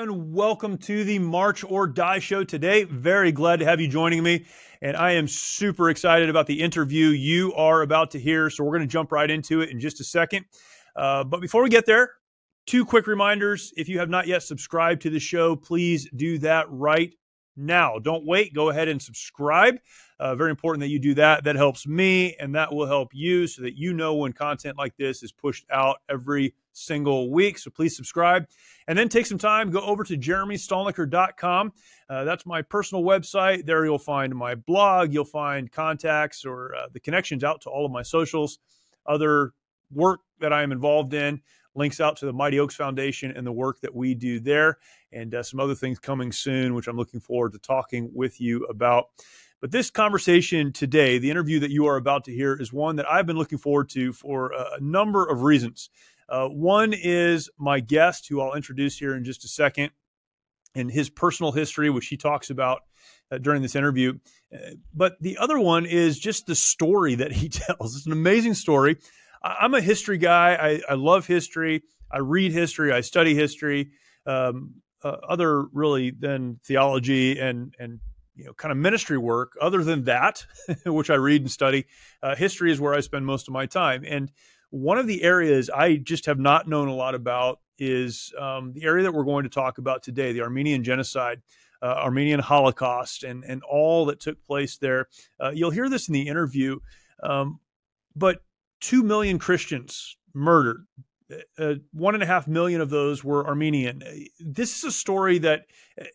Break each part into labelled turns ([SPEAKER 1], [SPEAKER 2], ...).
[SPEAKER 1] and welcome to the March or Die show today. Very glad to have you joining me, and I am super excited about the interview you are about to hear. So, we're going to jump right into it in just a second. Uh, but before we get there, two quick reminders. If you have not yet subscribed to the show, please do that right now. Don't wait. Go ahead and subscribe. Uh, very important that you do that. That helps me and that will help you so that you know when content like this is pushed out every single week. So please subscribe and then take some time, go over to jeremystalnecker.com. Uh, that's my personal website. There you'll find my blog, you'll find contacts or uh, the connections out to all of my socials, other work that I am involved in, links out to the Mighty Oaks Foundation and the work that we do there, and uh, some other things coming soon, which I'm looking forward to talking with you about. But this conversation today, the interview that you are about to hear, is one that I've been looking forward to for a number of reasons. Uh, one is my guest, who I'll introduce here in just a second, and his personal history, which he talks about uh, during this interview. Uh, but the other one is just the story that he tells. It's an amazing story. I- am a history guy. I, I, love history. I read history. I study history. Um, uh, other really than theology and and you know kind of ministry work. Other than that, which I read and study, uh, history is where I spend most of my time. And one of the areas I just have not known a lot about is um, the area that we're going to talk about today: the Armenian genocide. Uh, Armenian Holocaust and and all that took place there. Uh, you'll hear this in the interview, um, but two million Christians murdered. Uh, one and a half million of those were Armenian. This is a story that,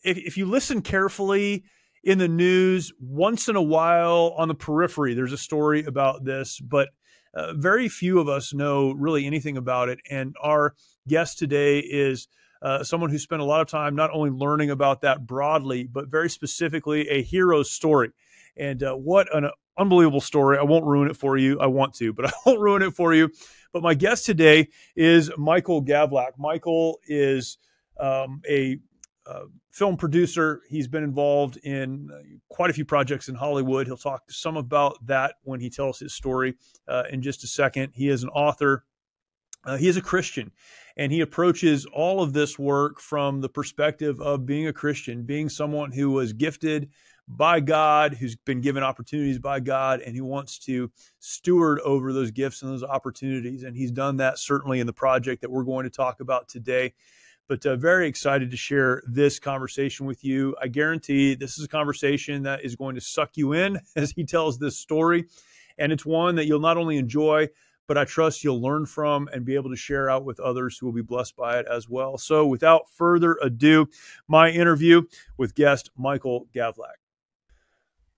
[SPEAKER 1] if, if you listen carefully, in the news once in a while on the periphery. There's a story about this, but uh, very few of us know really anything about it. And our guest today is uh, someone who spent a lot of time not only learning about that broadly, but very specifically a hero's story. And uh, what an unbelievable story. I won't ruin it for you. I want to, but I won't ruin it for you. But my guest today is Michael Gavlak. Michael is um, a film producer. He's been involved in uh, quite a few projects in Hollywood. He'll talk some about that when he tells his story uh, in just a second. He is an author. Uh, he is a Christian, and he approaches all of this work from the perspective of being a Christian, being someone who was gifted by God, who's been given opportunities by God, and who wants to steward over those gifts and those opportunities. And he's done that certainly in the project that we're going to talk about today but uh, very excited to share this conversation with you. I guarantee this is a conversation that is going to suck you in as he tells this story. And it's one that you'll not only enjoy, but I trust you'll learn from and be able to share out with others who will be blessed by it as well. So, without further ado, my interview with guest Michael Gavlak.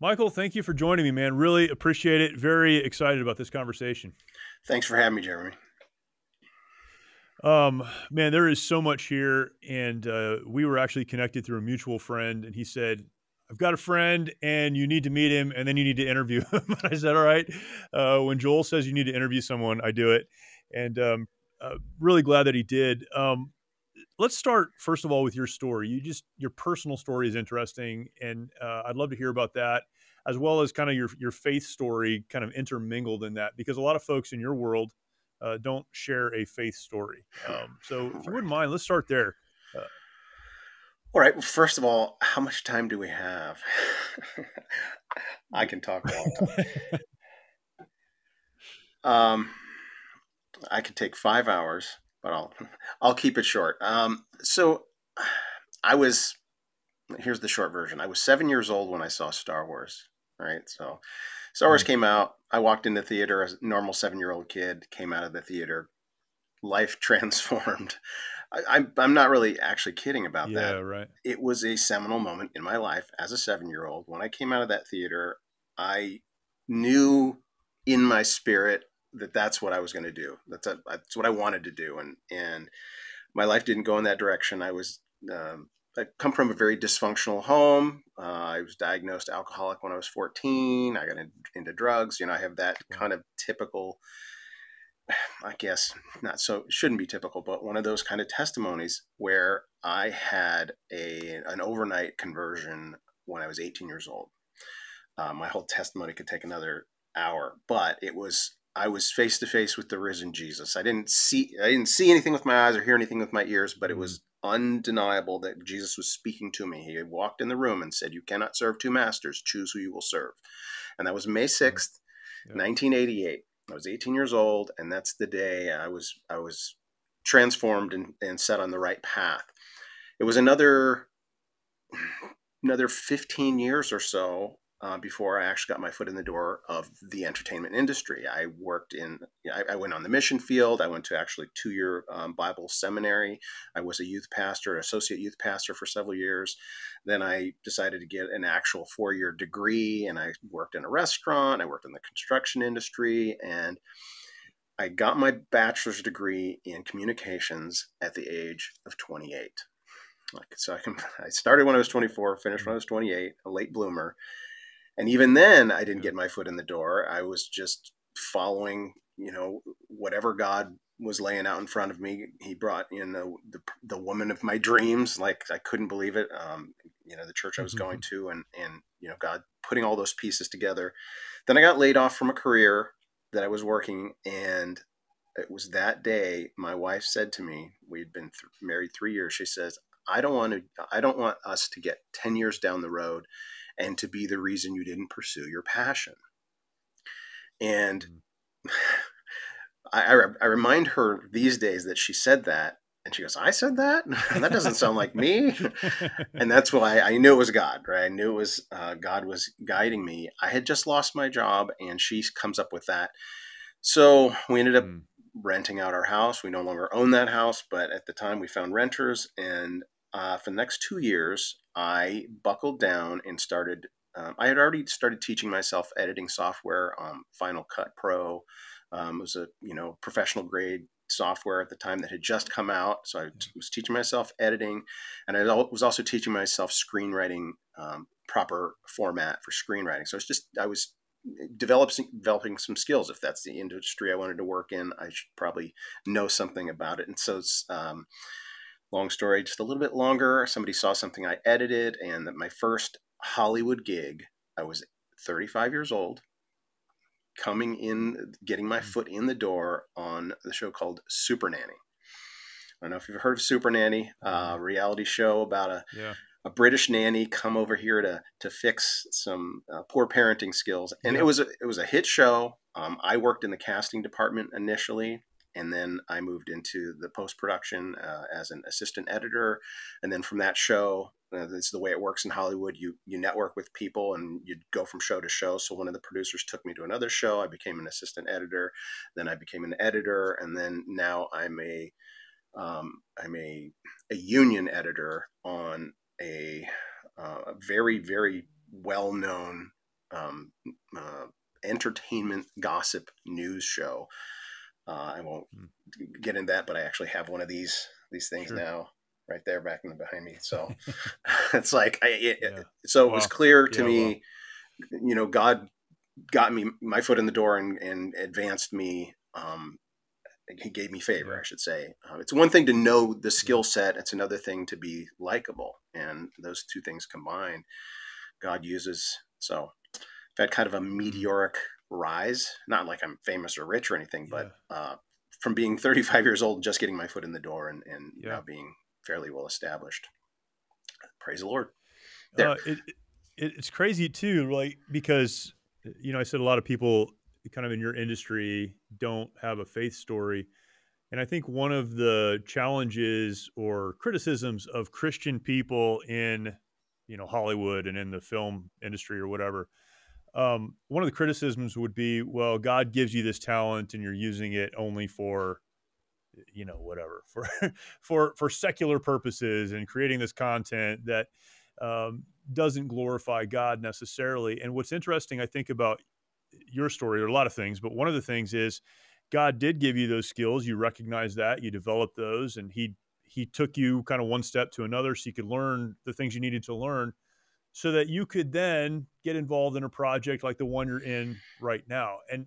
[SPEAKER 1] Michael, thank you for joining me, man. Really appreciate it. Very excited about this conversation.
[SPEAKER 2] Thanks for having me, Jeremy.
[SPEAKER 1] Um, man, there is so much here, and uh, we were actually connected through a mutual friend, and he said, "I've got a friend, and you need to meet him, and then you need to interview him." I said, "All right." Uh, when Joel says you need to interview someone, I do it, and um, uh, really glad that he did. Um, let's start first of all with your story. You just your personal story is interesting, and uh, I'd love to hear about that, as well as kind of your your faith story, kind of intermingled in that, because a lot of folks in your world uh, don't share a faith story. Um, so, if you wouldn't mind, let's start there. Uh,
[SPEAKER 2] all right. Well, first of all, how much time do we have? I can talk a long time. um, I could take five hours, but I'll I'll keep it short. Um, so, I was here's the short version. I was seven years old when I saw Star Wars. Right. So, Star Wars mm. came out. I walked into theater as a normal seven year old kid, came out of the theater, life transformed. I, am I'm, I'm not really actually kidding about
[SPEAKER 1] yeah,
[SPEAKER 2] that.
[SPEAKER 1] Yeah, right.
[SPEAKER 2] It was a seminal moment in my life as a seven year old. When I came out of that theater, I knew in my spirit that that's what I was going to do. That's a, that's what I wanted to do, and and my life didn't go in that direction. I was um, I come from a very dysfunctional home. Uh, I was diagnosed alcoholic when I was 14. I got in, into drugs. You know, I have that kind of typical, I guess, not so, shouldn't be typical, but one of those kind of testimonies where I had a an overnight conversion when I was 18 years old. Uh, my whole testimony could take another hour, but it was I was face to face with the risen Jesus. I didn't see I didn't see anything with my eyes or hear anything with my ears, but it was undeniable that Jesus was speaking to me. He walked in the room and said, You cannot serve two masters, choose who you will serve. And that was May mm-hmm. 6th, yeah. 1988. I was 18 years old, and that's the day I was I was transformed and, and set on the right path. It was another another 15 years or so uh, before I actually got my foot in the door of the entertainment industry. I worked in, I, I went on the mission field. I went to actually two year um, Bible seminary. I was a youth pastor, associate youth pastor for several years. Then I decided to get an actual four year degree and I worked in a restaurant. I worked in the construction industry and I got my bachelor's degree in communications at the age of 28. Like, so I, can, I started when I was 24, finished when I was 28, a late bloomer and even then i didn't get my foot in the door. I was just following you know whatever god was laying out in front of me he brought in the, the, the woman of my dreams like i couldn't believe it um, you know the church i was mm-hmm. going to and and you know god putting all those pieces together. Then i got laid off from a career that i was working and it was that day my wife said to me we'd been th- married three years she says i don't want to i don't want us to get 10 years down the road and to be the reason you didn't pursue your passion. And mm. I, I, I, remind her these days that she said that, and she goes, "I said that? that doesn't sound like me." and that's why I knew it was God, right? I knew it was uh, God was guiding me. I had just lost my job, and she comes up with that. So we ended up mm. renting out our house. We no longer own that house, but at the time we found renters, and uh, for the next two years, I buckled down and started. Um, I had already started teaching myself editing software, um, Final Cut Pro. Um, was a you know professional grade software at the time that had just come out. So I mm-hmm. was teaching myself editing, and I was also teaching myself screenwriting, um, proper format for screenwriting. So it's just I was developing developing some skills. If that's the industry I wanted to work in, I should probably know something about it. And so it's um, long story, just a little bit longer. Somebody saw something I edited, and that my first Hollywood gig, I was 35 years old, coming in, getting my mm. foot in the door on the show called Super Nanny. I don't know if you've heard of Super Nanny, a mm-hmm. reality show about a yeah. a British nanny come over here to to fix some uh, poor parenting skills, and yeah. it was a, it was a hit show. Um, I worked in the casting department initially, and then I moved into the post production uh, as an assistant editor, and then from that show, uh, this is the way it works in Hollywood. You you network with people, and you go from show to show. So one of the producers took me to another show. I became an assistant editor, then I became an editor, and then now I'm a um, I'm a a union editor on a uh, very very well known um, uh, entertainment gossip news show uh, I won't hmm. get into that, but I actually have one of these these things sure. now, right there, back in the behind me. So it's like, I, it, yeah. so it was clear to yeah, me, you know, God got me my foot in the door and, and advanced me. Um, he gave me favor, yeah. I should say. Uh, it's one thing to know the skill set; it's another thing to be likable, and those two things combined, God uses. So, I've had kind of a mm-hmm. meteoric rise. Not like I'm famous or rich or anything, but uh, from being 35 years old, just getting my foot in the door and, and yeah. now being fairly well established. Praise the Lord.
[SPEAKER 1] Uh, it, it, it's crazy too, like because you know I said a lot of people kind of in your industry don't have a faith story. And I think one of the challenges or criticisms of Christian people in, you know, Hollywood and in the film industry or whatever um, one of the criticisms would be, well, God gives you this talent and you're using it only for, you know, whatever for for for secular purposes and creating this content that um, doesn't glorify God necessarily. And what's interesting, I think, about your story, or a lot of things, but one of the things is God did give you those skills. You recognize that, you developed those, and He He took you kind of one step to another so you could learn the things you needed to learn so that you could then get involved in a project like the one you're in right now. And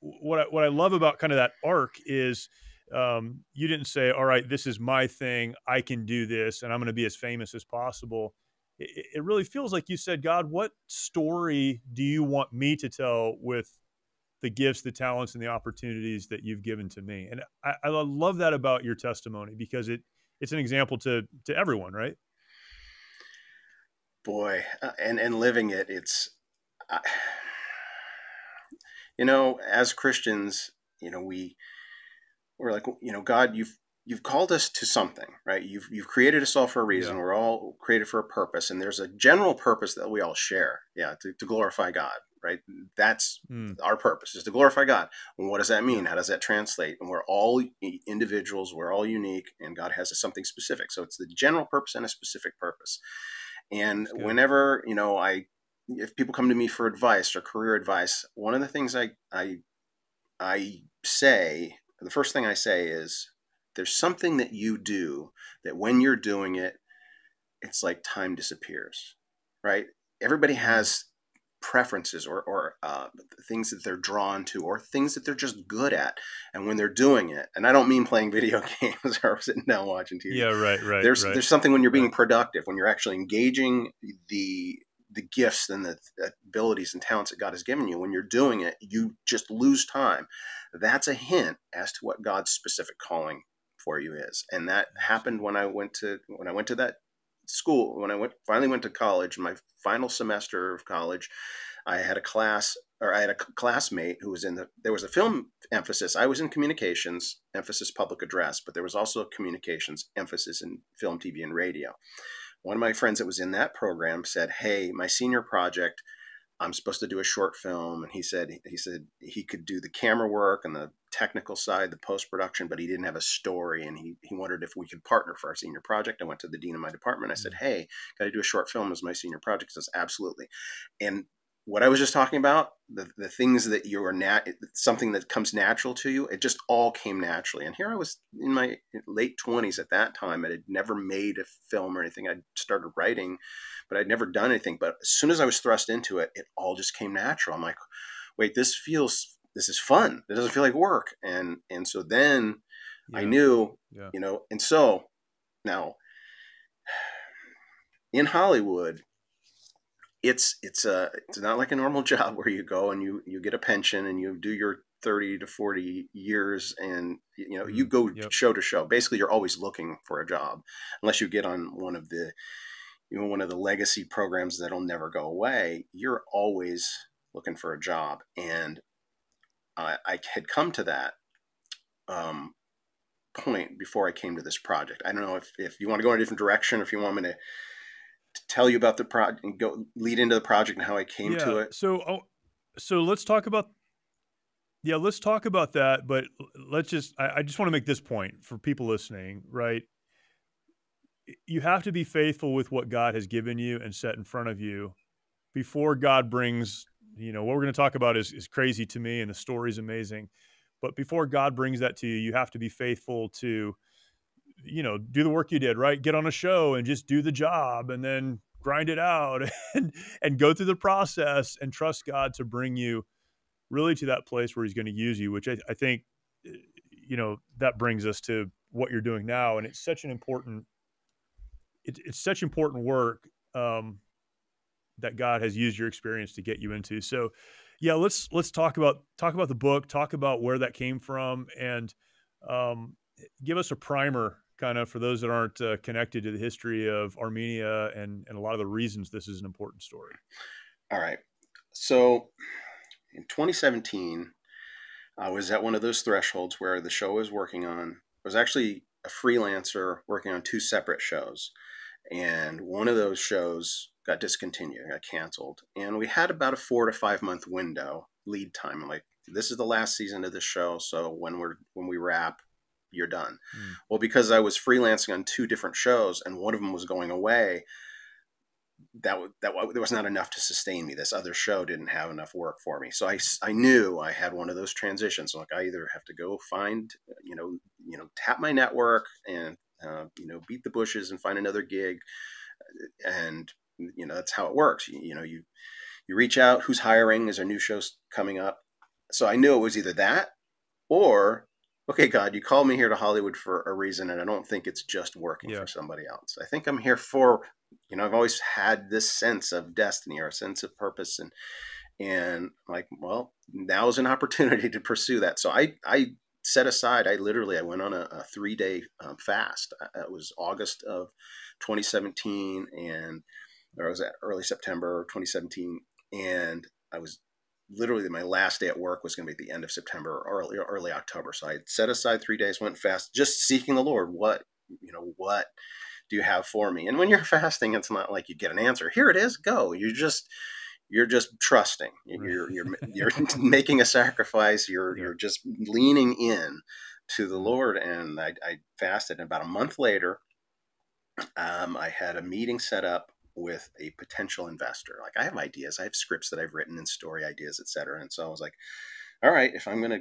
[SPEAKER 1] what I, what I love about kind of that arc is um, you didn't say, "All right, this is my thing. I can do this, and I'm going to be as famous as possible." It, it really feels like you said, "God, what story do you want me to tell with the gifts, the talents, and the opportunities that you've given to me?" And I, I love that about your testimony because it it's an example to to everyone, right?
[SPEAKER 2] Boy, uh, and and living it, it's. Uh, you know, as Christians, you know, we we're like, you know, God, you've you've called us to something, right? You've you've created us all for a reason. Yeah. We're all created for a purpose, and there's a general purpose that we all share. Yeah, to, to glorify God, right? That's mm. our purpose is to glorify God. And what does that mean? How does that translate? And we're all individuals. We're all unique, and God has something specific. So it's the general purpose and a specific purpose. And whenever you know, I if people come to me for advice or career advice, one of the things I I I say, the first thing I say is there's something that you do that when you're doing it, it's like time disappears, right? Everybody mm-hmm. has preferences or, or uh, things that they're drawn to or things that they're just good at and when they're doing it and i don't mean playing video games or sitting down watching tv
[SPEAKER 1] yeah right right
[SPEAKER 2] there's
[SPEAKER 1] right.
[SPEAKER 2] there's something when you're being productive when you're actually engaging the the gifts and the abilities and talents that god has given you when you're doing it you just lose time that's a hint as to what god's specific calling for you is. And that happened when I went to when I went to that school when I went finally went to college. My final semester of college, I had a class or I had a classmate who was in the there was a film emphasis. I was in communications, emphasis public address, but there was also a communications emphasis in film, TV, and radio. One of my friends that was in that program said, "Hey, my senior project." I'm supposed to do a short film, and he said he said he could do the camera work and the technical side, the post production, but he didn't have a story. And he, he wondered if we could partner for our senior project. I went to the dean of my department. I said, mm. Hey, got to do a short film as my senior project? He says, Absolutely. And what I was just talking about, the, the things that you are nat something that comes natural to you, it just all came naturally. And here I was in my late 20s at that time. I had never made a film or anything. I'd started writing, but I'd never done anything. But as soon as I was thrust into it, it all just came natural. I'm like, wait, this feels this is fun. It doesn't feel like work. And and so then yeah. I knew, yeah. you know, and so now in Hollywood, it's it's a it's not like a normal job where you go and you you get a pension and you do your 30 to 40 years and you know you mm-hmm. go yep. show to show basically you're always looking for a job unless you get on one of the you know one of the legacy programs that'll never go away you're always looking for a job and I, I had come to that um, point before I came to this project. I don't know if, if you want to go in a different direction, if you want me to, to tell you about the project and go lead into the project and how I came
[SPEAKER 1] yeah,
[SPEAKER 2] to it.
[SPEAKER 1] So, oh, so let's talk about, yeah, let's talk about that. But let's just, I, I just want to make this point for people listening, right? You have to be faithful with what God has given you and set in front of you before God brings you know what we're going to talk about is, is crazy to me and the story's amazing. But before god brings that to you you have to be faithful to you know do the work you did right? Get on a show and just do the job and then grind it out and and go through the process and trust god to bring you really to that place where he's going to use you which I, I think eh, you know that brings us to what you're doing now. And it's such an important it, it's such important work um, that God has used your experience to get you into. So, yeah, let's let's talk about talk about the book, talk about where that came from, and um, give us a primer, kind of, for those that aren't uh, connected to the history of Armenia and and a lot of the reasons this is an important story.
[SPEAKER 2] All right, so in 2017, I was at one of those thresholds where the show I was working on I was actually a freelancer working on two separate shows, and one of those shows got discontinued, got canceled. And we had about a four to five month window lead time. Like this is the last season of the show, so when we're when we wrap, you're done. Mm. Well, because I was freelancing on two different shows and one of them was going away, that that there was not enough to sustain me. This other show didn't have enough work for me, so I, I knew I had one of those transitions. Like I either have to go find you know you know tap my network and uh, you know beat the bushes and find another gig, and you know that's how it works you, you know you you reach out who's hiring is there new shows coming up so i knew it was either that or okay god you called me here to hollywood for a reason and i don't think it's just working yeah. for somebody else i think i'm here for you know i've always had this sense of destiny or a sense of purpose and and like well now is an opportunity to pursue that so i i set aside. I literally I went on a, a three day um, fast. Uh, it was August of 2017, and or it was at early September 2017, and I was literally my last day at work was going to be at the end of September or early, early October. So I set aside three days, went fast, just seeking the Lord. What you know, what do you have for me? And when you're fasting, it's not like you get an answer. Here it is, go. You just you're just trusting. You're you're you're making a sacrifice. You're you're just leaning in to the Lord. And I, I fasted. And about a month later, um, I had a meeting set up with a potential investor. Like I have ideas, I have scripts that I've written and story ideas, etc. And so I was like, all right, if I'm gonna,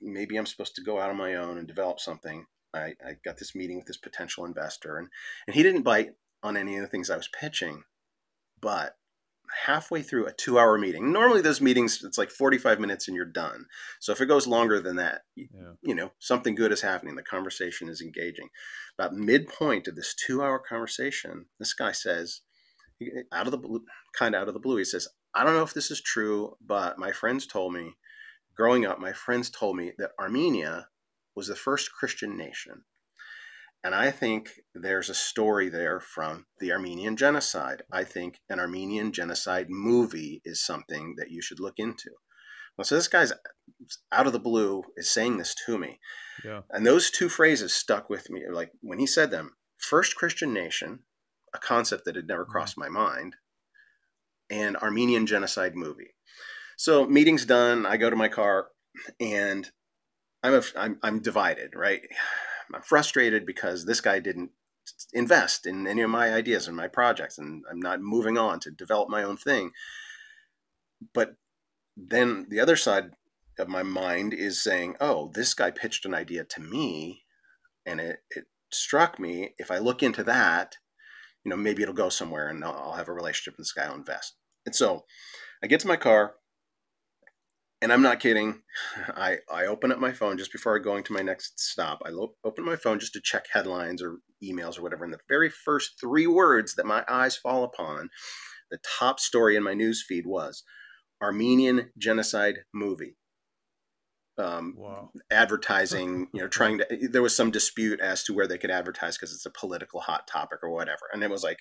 [SPEAKER 2] maybe I'm supposed to go out on my own and develop something. I, I got this meeting with this potential investor, and and he didn't bite on any of the things I was pitching, but halfway through a two hour meeting. Normally, those meetings, it's like 45 minutes and you're done. So if it goes longer than that, yeah. you know, something good is happening. The conversation is engaging. About midpoint of this two hour conversation, this guy says, out of the blue, kind of out of the blue, he says, I don't know if this is true, but my friends told me, growing up, my friends told me that Armenia was the first Christian nation. And I think there's a story there from the Armenian genocide. I think an Armenian genocide movie is something that you should look into. Well, so this guy's out of the blue is saying this to me. Yeah. And those two phrases stuck with me. Like when he said them, first Christian nation, a concept that had never mm-hmm. crossed my mind, an Armenian genocide movie. So meeting's done. I go to my car and I'm, a, I'm, I'm divided, right? I'm frustrated because this guy didn't invest in any of my ideas and my projects, and I'm not moving on to develop my own thing. But then the other side of my mind is saying, oh, this guy pitched an idea to me, and it, it struck me. If I look into that, you know, maybe it'll go somewhere and I'll have a relationship with this guy. I'll invest. And so I get to my car and I'm not kidding. I, I open up my phone just before going to my next stop. I lo- open my phone just to check headlines or emails or whatever. And the very first three words that my eyes fall upon, the top story in my news feed was Armenian genocide movie. Um, wow. Advertising, you know, trying to, there was some dispute as to where they could advertise because it's a political hot topic or whatever. And it was like,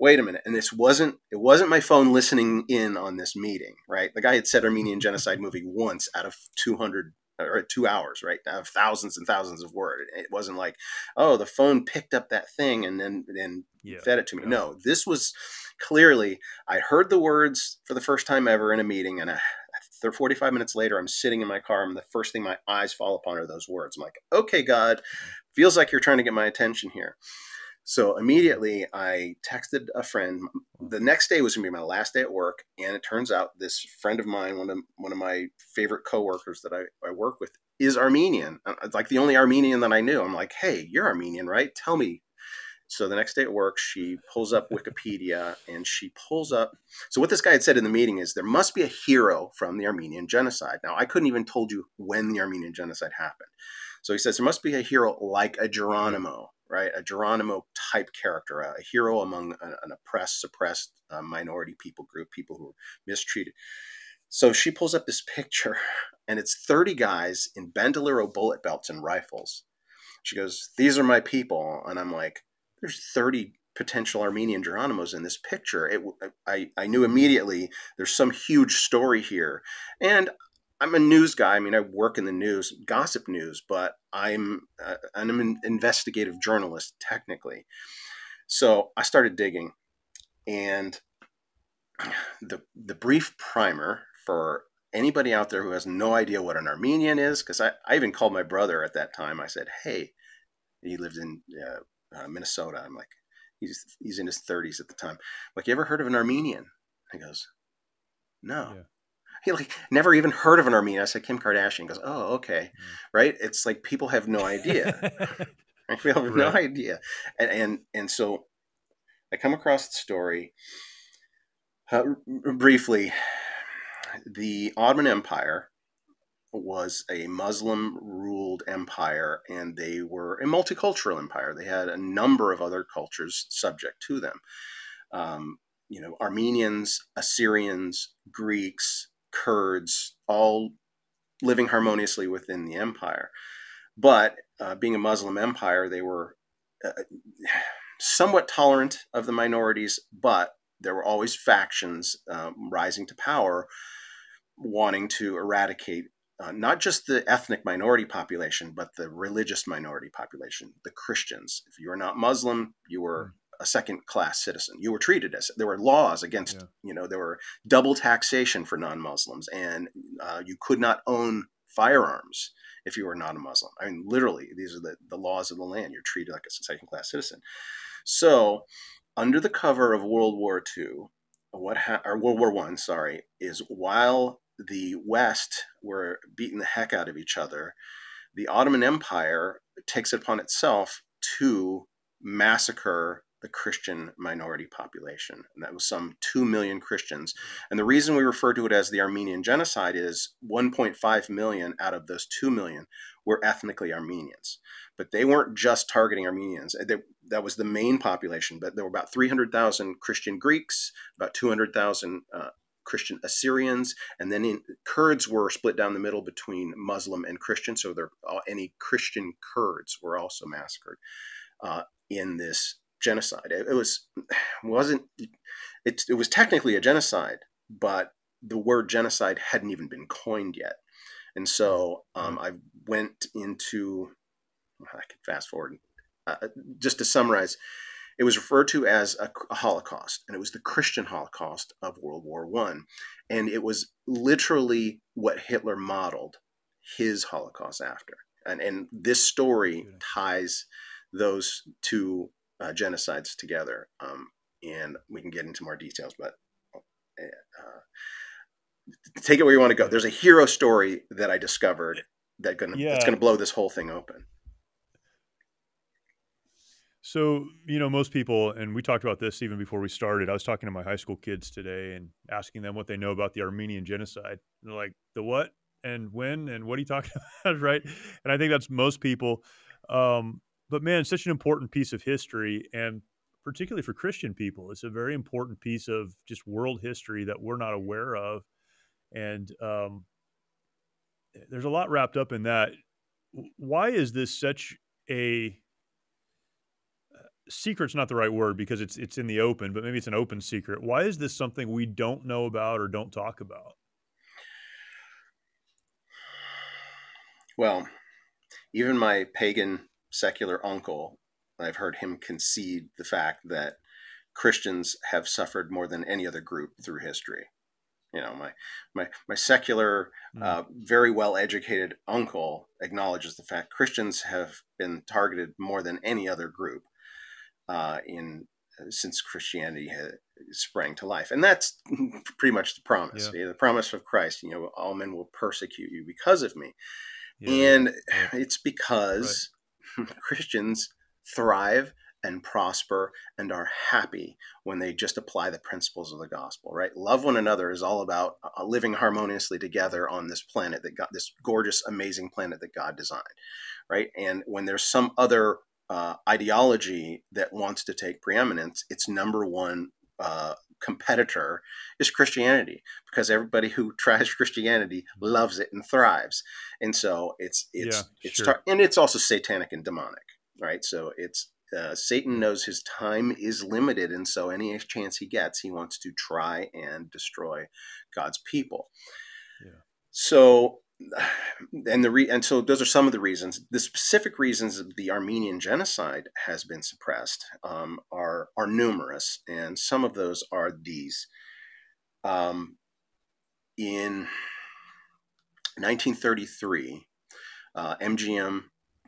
[SPEAKER 2] wait a minute and this wasn't it wasn't my phone listening in on this meeting right the guy had said armenian genocide movie once out of 200 or two hours right of thousands and thousands of words it wasn't like oh the phone picked up that thing and then then yeah, fed it to me yeah. no this was clearly i heard the words for the first time ever in a meeting and I, 45 minutes later i'm sitting in my car and the first thing my eyes fall upon are those words i'm like okay god feels like you're trying to get my attention here so immediately I texted a friend. The next day was to be my last day at work, and it turns out this friend of mine, one of one of my favorite coworkers that I, I work with, is Armenian. Uh, it's like the only Armenian that I knew. I'm like, hey, you're Armenian, right? Tell me. So the next day at work, she pulls up Wikipedia and she pulls up. So what this guy had said in the meeting is there must be a hero from the Armenian genocide. Now I couldn't even told you when the Armenian genocide happened. So he says there must be a hero like a Geronimo right? A Geronimo type character, a, hero among an, oppressed, suppressed uh, minority people group, people who were mistreated. So she pulls up this picture, and it's 30 guys in bandolero bullet belts and rifles. She goes, These are my people. And I'm like, There's 30 potential Armenian Geronimos in this picture. It, I, I knew immediately there's some huge story here. And I'm a news guy. I mean, I work in the news, gossip news, but I'm uh, I'm an investigative journalist technically. So I started digging, and the the brief primer for anybody out there who has no idea what an Armenian is, because I, I even called my brother at that time. I said, "Hey," he lived in uh, uh, Minnesota. I'm like, he's he's in his 30s at the time. Like, you ever heard of an Armenian? He goes, "No." Yeah he like never even heard of an Armenian. I said Kim Kardashian. He goes, oh, okay, mm. right? It's like people have no idea. right? We have right. no idea, and and and so I come across the story uh, briefly. The Ottoman Empire was a Muslim ruled empire, and they were a multicultural empire. They had a number of other cultures subject to them. Um, you know, Armenians, Assyrians, Greeks, Kurds, all living harmoniously within the empire. but uh, being a Muslim empire, they were uh, somewhat tolerant of the minorities, but there were always factions um, rising to power wanting to eradicate uh, not just the ethnic minority population, but the religious minority population, the Christians. If you were not Muslim, you were hmm. a second class citizen. You were treated as there were laws against, yeah. you know, there were double taxation for non Muslims, and uh, you could not own firearms if you were not a Muslim. I mean, literally, these are the, the laws of the land. You're treated like a second class citizen. So, under the cover of World War II, what ha- or World War One, sorry, is while the West were beating the heck out of each other, the Ottoman Empire takes it upon itself to massacre the Christian minority population. And that was some 2 million Christians. And the reason we refer to it as the Armenian genocide is 1.5 million out of those 2 million were ethnically Armenians. But they weren't just targeting Armenians. They, that was the main population, but there were about 300,000 Christian Greeks, about 200,000 uh, Christian Assyrians, and then in, Kurds were split down the middle between Muslim and Christian. So there, uh, any Christian Kurds were also massacred uh, in this genocide. It, it, was wasn't it, it was technically a genocide, but the word genocide hadn't even been coined yet. And so um, I went into I can fast forward uh, just to summarize. It was referred to as a, a, Holocaust, and it was the Christian Holocaust of World War One, and it was literally what Hitler modeled his Holocaust after. And, and this story ties those two uh, genocides together, um, and we can get into more details. But uh, take it where you want to go. There's a hero story that I discovered that gonna yeah. that's gonna blow this whole thing open.
[SPEAKER 1] So, you know, most people, and we talked about this even before we started. I was talking to my high school kids today and asking them what they know about the Armenian genocide. And they're like, the what and when and what are you talking about? right. And I think that's most people. Um, but man, such an important piece of history. And particularly for Christian people, it's a very important piece of just world history that we're not aware of. And um, there's a lot wrapped up in that. Why is this such a secret's not the right word because it's it's in the open, but maybe it's an open secret. Why is this something we don't know about or don't talk about?
[SPEAKER 2] Well, even my pagan secular uncle, I've heard him concede the fact that Christians have suffered more than any other group through history. You know, my my my secular, mm. uh, very well educated uncle acknowledges the fact Christians have been targeted more than any other group uh, in uh, since Christianity had sprang to life, and that's pretty much the promise. Yeah. The promise of Christ. You know, all men will persecute you because of me, yeah, and it's because right. Christians thrive and prosper and are happy when they just apply the principles of the gospel right love one another is all about uh, living harmoniously together on this planet that got this gorgeous amazing planet that god designed right and when there's some other uh, ideology that wants to take preeminence, its number one uh, competitor is Christianity because everybody who tries Christianity loves it and thrives. And so it's it's yeah, it's sure. tar- and it's also satanic and demonic, right? So it's uh, Satan knows his time is limited, and so any chance he gets, he wants to try and destroy God's people. Yeah. So and the re- and so those are some of the reasons. The specific reasons the Armenian genocide has been suppressed um, are are numerous, and some of those are these. Um, in 1933, uh, MGM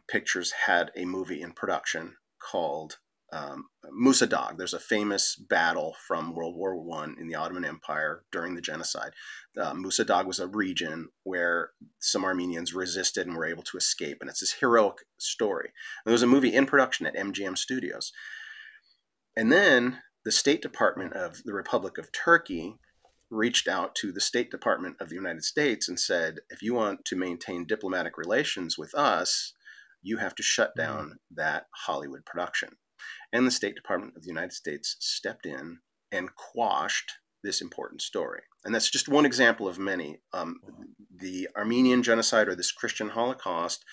[SPEAKER 2] Pictures had a movie in production called um, Musa Dagh. There's a famous battle from World War One in the Ottoman Empire during the genocide. Uh, Musa Dagh was a region where some Armenians resisted and were able to escape, and it's this heroic story. And there was a movie in production at MGM Studios, and then the State Department of the Republic of Turkey reached out to the State Department of the United States and said, if you want to maintain diplomatic relations with us, you have to shut mm-hmm. down that Hollywood production. And the State Department of the United States stepped in and quashed this important story. And that's just one example of many. Um, the Armenian genocide or this Christian Holocaust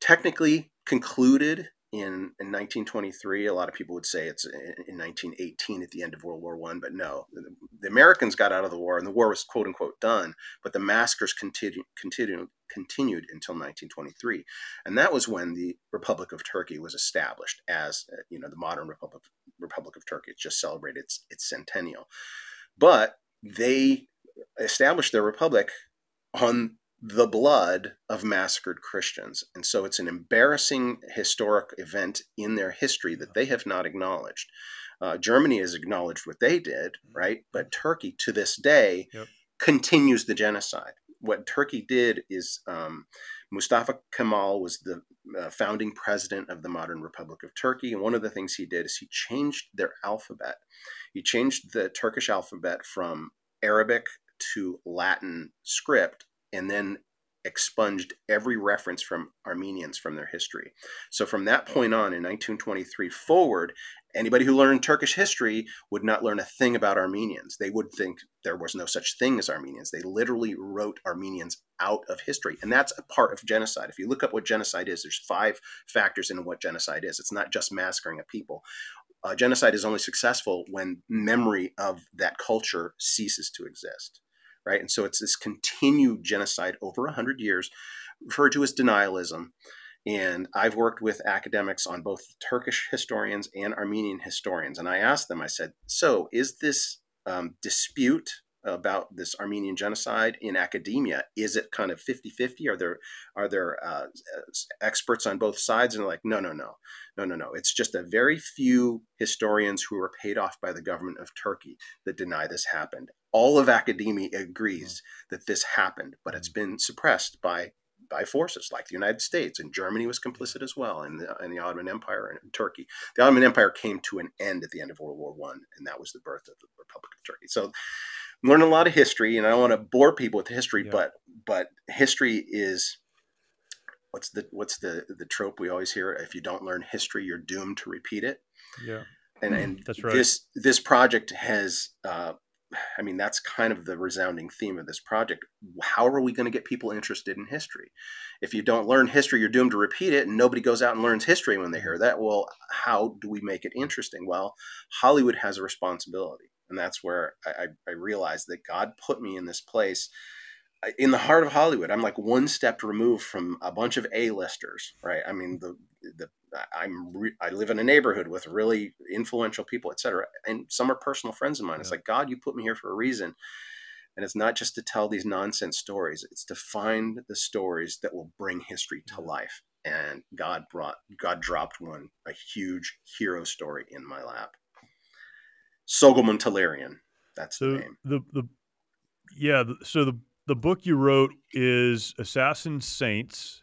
[SPEAKER 2] technically concluded in, in 1923. A lot of people would say it's in, in 1918 at the end of World War One, but no, the, the, Americans got out of the war, and the war was quote unquote done. But the massacres continued continued continued until 1923, and that was when the Republic of Turkey was established as uh, you know the modern Republic Republic of Turkey. It just celebrated its its centennial, but they established their republic on the blood of massacred Christians. And so it's an embarrassing historic event in their history that they have not acknowledged. Uh, Germany has acknowledged what they did, mm-hmm. right? But Turkey, to this day, yep. continues the genocide. What Turkey did is um, Mustafa Kemal was the uh, founding president of the modern Republic of Turkey. And one of the things he did is he changed their alphabet. He changed the Turkish alphabet from Arabic to Latin script and then expunged every reference from Armenians from their history. So from that point on in 1923 forward, anybody who learned Turkish history would not learn a thing about Armenians. They would think there was no such thing as Armenians. They literally wrote Armenians out of history. And that's a part of genocide. If you look up what genocide is, there's five factors in what genocide is. It's not just massacring a people. Uh, genocide is only successful when memory of that culture ceases to exist right? And so it's this continued genocide over 100 years, referred to as denialism. And I've worked with academics on both Turkish historians and Armenian historians. And I asked them, I said, so is this um, dispute about this Armenian genocide in academia? Is it kind of 50-50? Are there are there uh, uh experts on both sides? And they're like, no, no, no, no, no, no. It's just a very few historians who are paid off by the government of Turkey that deny this happened. All of academia agrees mm. that this happened, but it's mm. been suppressed by by forces like the United States and Germany was complicit as well, and the, and the Ottoman Empire and Turkey. The Ottoman Empire came to an end at the end of World War One, and that was the birth of the Republic of Turkey. So learn a lot of history, and I don't want to bore people with history, yeah. but but history is what's the what's the the trope we always hear? If you don't learn history, you're doomed to repeat it.
[SPEAKER 1] Yeah,
[SPEAKER 2] and and that's right. This this project has. Uh, I mean, that's kind of the resounding theme of this project. How are we going to get people interested in history? If you don't learn history, you're doomed to repeat it, and nobody goes out and learns history when they hear that. Well, how do we make it interesting? Well, Hollywood has a responsibility and that's where I, I realized that God put me in this place in the heart of Hollywood. I'm like one step removed from a bunch of A-listers, right? I mean, the the I'm re- I live in a neighborhood with really influential people, etc. And some are personal friends of mine. Yeah. It's like God, you put me here for a reason. And it's not just to tell these nonsense stories; it's to find the stories that will bring history to life. And God brought, God dropped one, a huge hero story in my lap. Soghomon Tehlirian. That's so the name.
[SPEAKER 1] The the yeah. So the the book you wrote is Assassin Saints,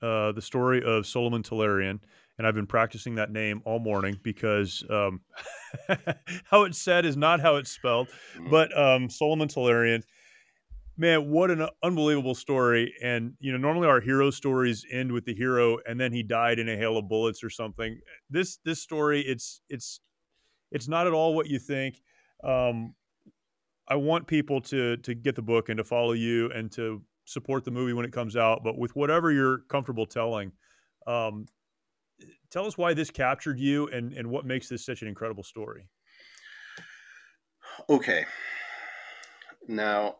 [SPEAKER 1] uh, the story of Solomon Tehlirian, and I've been practicing that name all morning because um, how it's said is not how it's spelled. Mm-hmm. But um, Solomon Tehlirian, man, what an unbelievable story! And you know, normally our hero stories end with the hero, and then he died in a hail of bullets or something. This this story, it's it's it's not at all what you think. Um, I want people to to get the book and to follow you and to support the movie when it comes out. But with whatever you're comfortable telling, um, tell us why this captured you and and what makes this such an incredible story.
[SPEAKER 2] Okay. Now,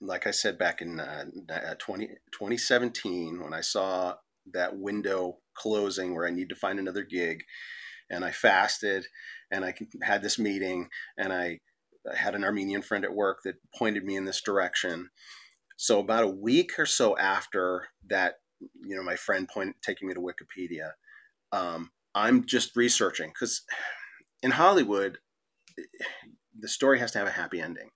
[SPEAKER 2] like I said back in uh, 20, 2017, when I saw that window closing where I need to find another gig, and I fasted and I had this meeting and I, I had an Armenian friend at work that pointed me in this direction. So about a week or so after that, you know, my friend point taking me to Wikipedia, um, I'm just researching because in Hollywood, the story has to have a happy ending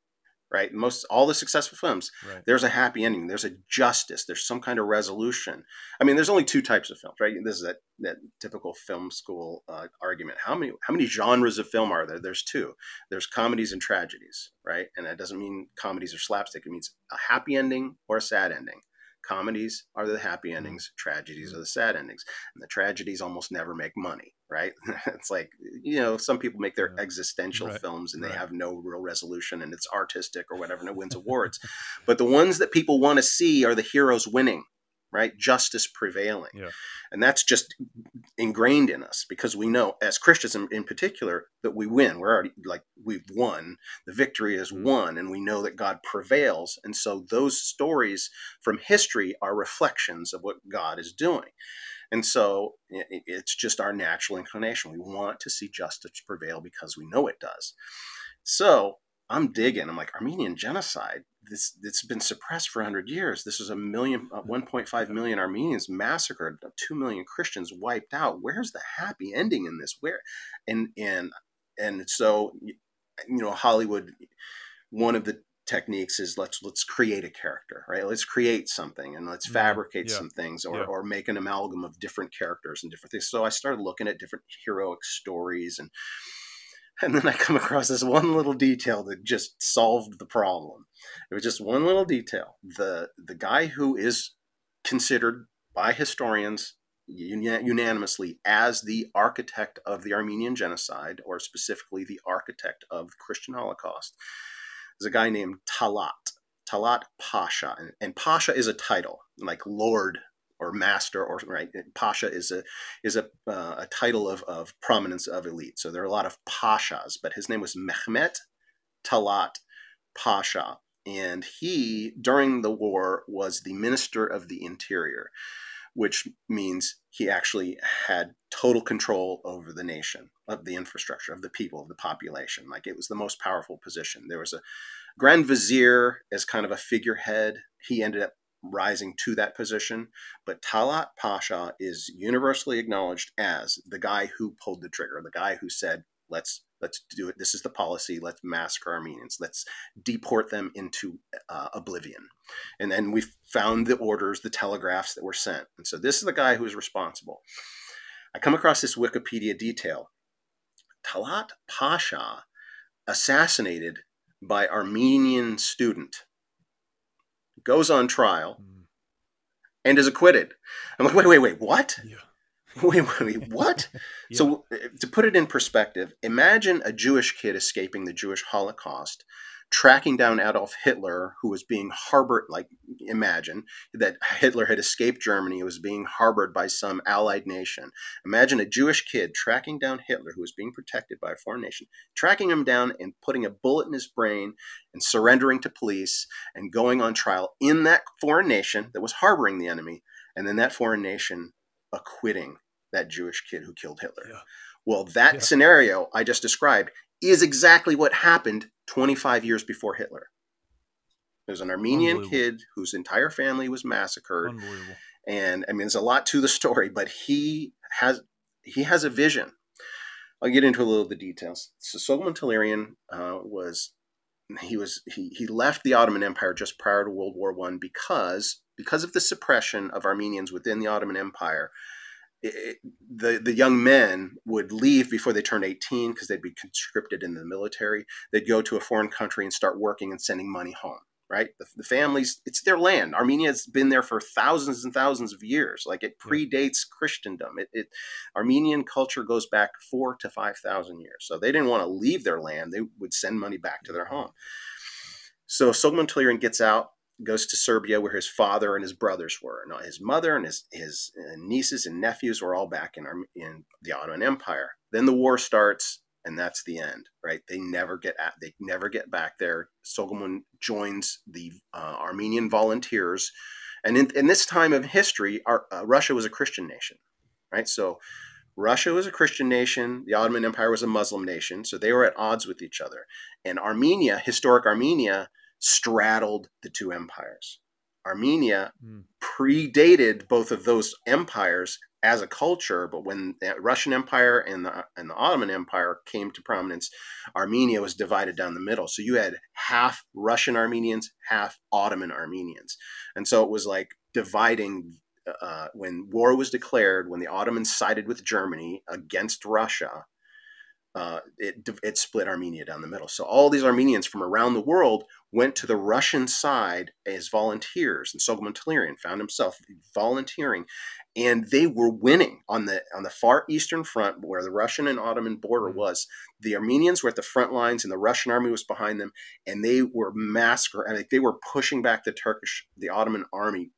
[SPEAKER 2] right? Most all the successful films, right. there's a happy ending. There's a justice. There's some kind of resolution. I mean, there's only two types of films, right? This is that that typical film school uh, argument. How many how many genres of film are there? There's two. There's comedies and tragedies, right? And that doesn't mean comedies are slapstick. It means a happy ending or a sad ending. Comedies are the happy mm-hmm. endings, tragedies mm-hmm. are the sad endings. And the tragedies almost never make money, right? it's like, you know, some people make their existential right. films and they right. have no real resolution and it's artistic or whatever and it wins awards. but the ones that people want to see are the heroes winning, right? Justice prevailing.
[SPEAKER 1] Yeah.
[SPEAKER 2] And that's just ingrained in us because we know, as Christians in, in particular, that we win. We're already like, we've won. The victory is
[SPEAKER 1] Mm.
[SPEAKER 2] won, and we know that God prevails. And so those stories from history are reflections of what God is doing. And so it's just our natural inclination. We want to see justice prevail because we know it does. So I'm digging. I'm like Armenian genocide. This it's been suppressed for 100 years. This was a million, uh, 1.5 million Armenians massacred, 2 million Christians wiped out. Where's the happy ending in this? Where, and and and so you know Hollywood. One of the techniques is let's let's create a character, right? Let's create something and let's
[SPEAKER 1] Mhm.
[SPEAKER 2] fabricate
[SPEAKER 1] Yeah.
[SPEAKER 2] some things or
[SPEAKER 1] Yeah.
[SPEAKER 2] or make an amalgam of different characters and different things. So I started looking at different heroic stories and and then I come across this one little detail that just solved the problem. It was just one little detail. The the guy who is considered by historians unanimously as the architect of the Armenian genocide, or specifically the architect of the Christian Holocaust, is a guy named Talat. Talat Pasha, and, and Pasha is a title, like Lord or Master, or right. Pasha is a is a uh, a title of of prominence of elite. So there are a lot of pashas, but his name was Mehmet Talat Pasha, and he during the war was the minister of the interior, which means he actually had total control over the nation, of the infrastructure, of the people, of the population. Like it was the most powerful position. There was a grand vizier as kind of a figurehead. He ended up rising to that position, but Talat Pasha is universally acknowledged as the guy who pulled the trigger, the guy who said, "Let's let's do it. This is the policy. Let's massacre Armenians. Let's deport them into uh, oblivion." And then we found the orders, the telegraphs that were sent. And so this is the guy who is responsible. I come across this Wikipedia detail. Talat Pasha assassinated by Armenian student goes on trial
[SPEAKER 1] Mm.
[SPEAKER 2] and is acquitted. I'm like, wait, wait, wait, what?
[SPEAKER 1] Yeah.
[SPEAKER 2] Wait, wait, wait what?
[SPEAKER 1] Yeah.
[SPEAKER 2] So, uh, to put it in perspective, imagine a Jewish kid escaping the Jewish Holocaust, tracking down Adolf Hitler, who was being harbored. Like, imagine that Hitler had escaped Germany, was being harbored by some allied nation. Imagine a Jewish kid tracking down Hitler, who was being protected by a foreign nation, tracking him down and putting a bullet in his brain and surrendering to police and going on trial in that foreign nation that was harboring the enemy, and then that foreign nation acquitting that Jewish kid who killed Hitler.
[SPEAKER 1] Yeah.
[SPEAKER 2] Well, that
[SPEAKER 1] Yeah.
[SPEAKER 2] scenario I just described is exactly what happened 25 years before Hitler. There's an Armenian kid whose entire family was massacred, and I mean, there's a lot to the story, but he has he has a vision. I'll get into a little of the details. So Soghomon Tehlirian uh, was he was he he left the Ottoman Empire just prior to World War One because because of the suppression of Armenians within the Ottoman Empire. It, the the young men would leave before they turned 18 because they'd be conscripted in the military. They'd go to a foreign country and start working and sending money home. Right, the, the families, it's their land. Armenia's been there for thousands and thousands of years. Like it predates Christendom. It, it Armenian culture goes back four to five thousand years. So they didn't want to leave their land. They would send money back to their home. So Soghomon Tehlirian gets out, goes to Serbia where his father and his brothers were. Now his mother and his his uh, nieces and nephews were all back in Arm- in the Ottoman Empire. Then the war starts, and that's the end. Right? They never get at, they never get back there. Soghomon joins the uh, Armenian volunteers, and in, in this time of history, our, uh, Russia was a Christian nation. Right? So. Russia was a Christian nation. The Ottoman Empire was a Muslim nation. So they were at odds with each other. And Armenia, historic Armenia, straddled the two empires. Armenia
[SPEAKER 1] Mm.
[SPEAKER 2] predated both of those empires as a culture, but when the Russian Empire and the and the Ottoman Empire came to prominence, Armenia was divided down the middle. So you had half Russian Armenians, half Ottoman Armenians, and so it was like dividing. Uh, when war was declared, when the Ottomans sided with Germany against Russia, uh, it, it split Armenia down the middle. So all these Armenians from around the world went to the Russian side as volunteers, and Soghomon Tehlirian found himself volunteering, and they were winning on the on the far eastern front where the Russian and Ottoman border
[SPEAKER 1] Mhm.
[SPEAKER 2] was. The Armenians were at the front lines, and the Russian army was behind them, and they were massacring. Like they were pushing back the Turkish, the Ottoman army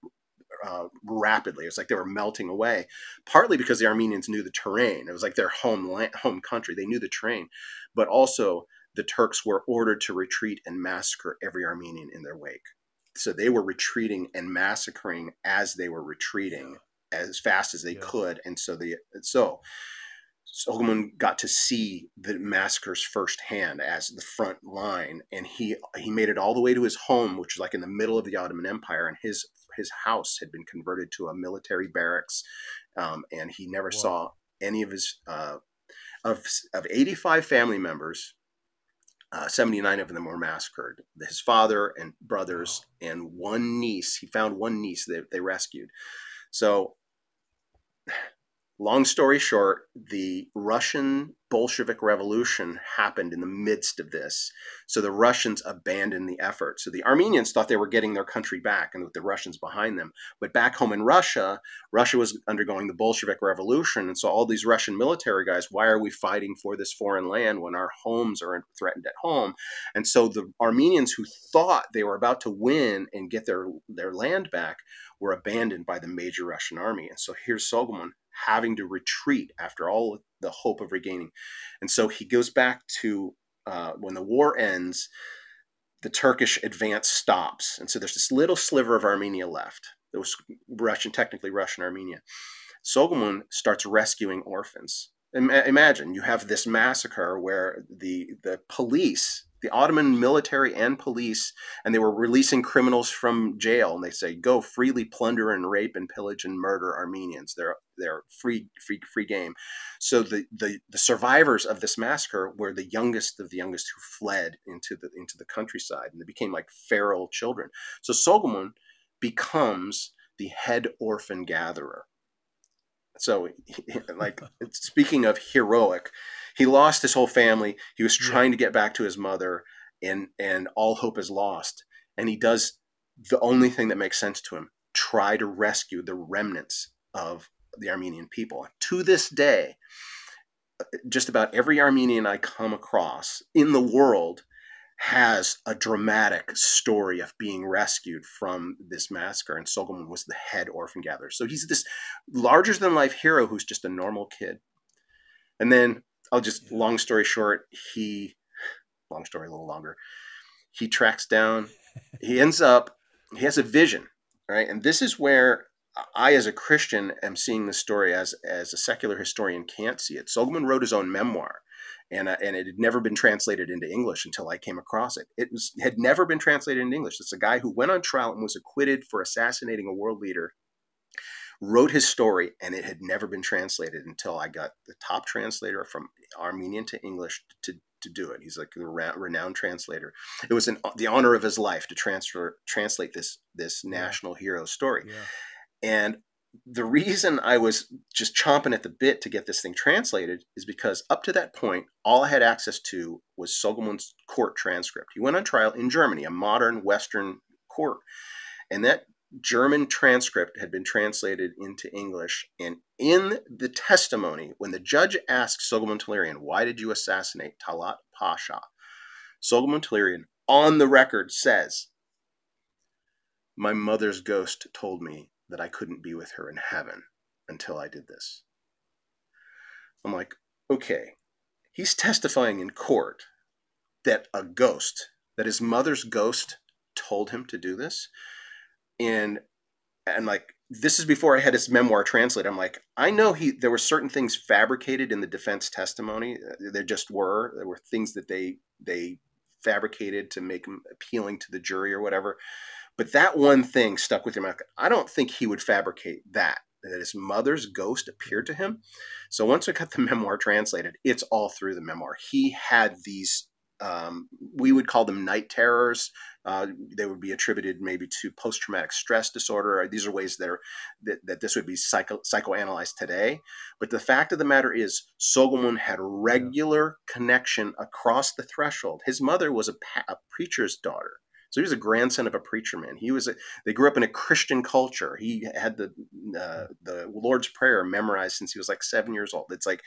[SPEAKER 2] uh, rapidly. It's like they were melting away, partly because the Armenians knew the terrain. It was like their home land, home country. They knew the terrain, but also the Turks were ordered to retreat and massacre every Armenian in their wake. So they were retreating and massacring as they were retreating yeah. as fast as they yeah. could. And so the so Soghomon got to see the massacres firsthand as the front line, and he he made it all the way to his home, which was like in the middle of the Ottoman Empire, and his his house had been converted to a military barracks, um, and he never Whoa. saw any of his uh, of of eighty five family members. Uh, 79 of them were massacred. His father and brothers wow. and one niece. He found one niece that they rescued. So Long story short, the Russian Bolshevik Revolution happened in the midst of this. So the Russians abandoned the effort. So the Armenians thought they were getting their country back and with the Russians behind them. But back home in Russia, Russia was undergoing the Bolshevik Revolution. And so all these Russian military guys, why are we fighting for this foreign land when our homes are threatened at home? And so the Armenians who thought they were about to win and get their, their land back were abandoned by the major Russian army. And so here's Soghomon having to retreat after all the hope of regaining. And so he goes back to uh, when the war ends, the Turkish advance stops. And so there's this little sliver of Armenia left. It was Russian, technically Russian Armenia. Soghomon starts rescuing orphans. Imagine you have this massacre where the the police the Ottoman military and police, and they were releasing criminals from jail. And they say, "Go freely plunder and rape and pillage and murder Armenians. They're they're free free free game." So the the, the survivors of this massacre were the youngest of the youngest who fled into the into the countryside, and they became like feral children. So Soghomon becomes the head orphan gatherer. So, like speaking of heroic, he lost his whole family. He was trying to get back to his mother, and and all hope is lost. And he does the only thing that makes sense to him: try to rescue the remnants of the Armenian people. To this day, just about every Armenian I come across in the world has a dramatic story of being rescued from this massacre. And Soghomon was the head orphan gatherer. So he's this larger than life hero who's just a normal kid. And then I'll just long story short, he long story a little longer. He tracks down, he ends up, he has a vision, right? And this is where I, as a Christian, am seeing the story as as a secular historian can't see it. Soghomon wrote his own memoir, and uh, and it had never been translated into English until I came across it. It was had never been translated into English. It's a guy who went on trial and was acquitted for assassinating a world leader wrote his story, and it had never been translated until I got the top translator from Armenian to English to, to do it. He's like a renowned translator. It was an, the honor of his life to transfer translate this this national hero story. Yeah. And the reason I was just chomping at the bit to get this thing translated is because up to that point, all I had access to was Soghomon's court transcript. He went on trial in Germany, a modern Western court. And that German transcript had been translated into English. And in the testimony, when the judge asked Soghomon Tehlirian, Why did you assassinate Talat Pasha? Soghomon Tehlirian, on the record, says, My mother's ghost told me that I couldn't be with her in heaven until I did this. I'm like, okay, he's testifying in court that a ghost, that his mother's ghost told him to do this and and like this is before I had his memoir translated. I'm like, I know he there were certain things fabricated in the defense testimony. There just were there were things that they they fabricated to make him appealing to the jury or whatever. But that one thing stuck with him. I don't think he would fabricate that that his mother's ghost appeared to him. So once I got the memoir translated, it's all through the memoir. He had these um, we would call them night terrors. Uh, they would be attributed maybe to post-traumatic stress disorder. These are ways that, are, that, that this would be psycho, psychoanalyzed today. But the fact of the matter is, Soghomon had regular connection across the threshold. His mother was a, a preacher's daughter. So he was a grandson of a preacher man. He was a, they grew up in a Christian culture. He had the uh, the Lord's Prayer memorized since he was like seven years old. It's like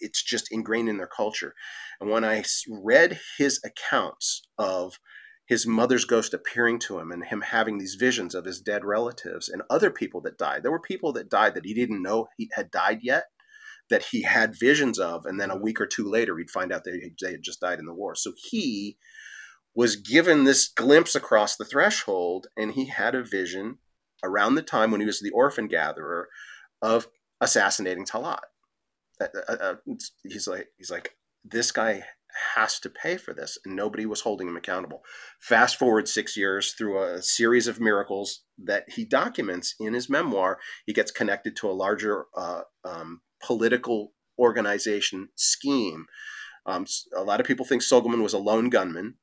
[SPEAKER 2] it's just ingrained in their culture. And when I read his accounts of his mother's ghost appearing to him and him having these visions of his dead relatives and other people that died. There were people that died that he didn't know he had died yet, that he had visions of, and then a week or two later he'd find out they, they had just died in the war. So he was given this glimpse across the threshold, and he had a vision around the time when he was the orphan gatherer of assassinating Talat. Uh, uh, uh, he's like, he's like, this guy has to pay for this, and nobody was holding him accountable. Fast forward six years through a series of miracles that he documents in his memoir, he gets connected to a larger uh, um, political organization scheme. Um, a lot of people think Soghomon was a lone gunman